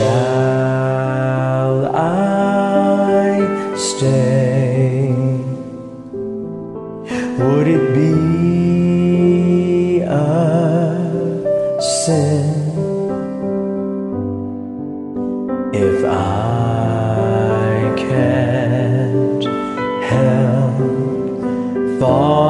Shall I stay? Would it be a sin if I can't help falling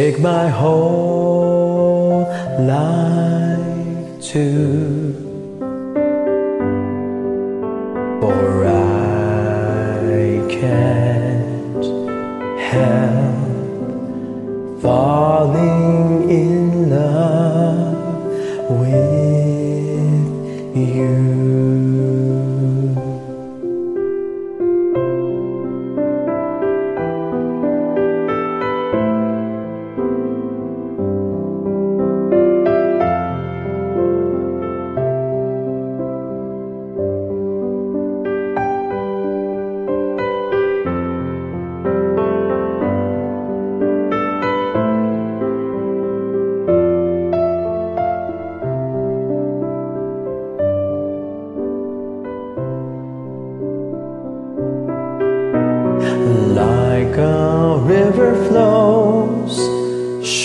Take my whole life too. For I can't help falling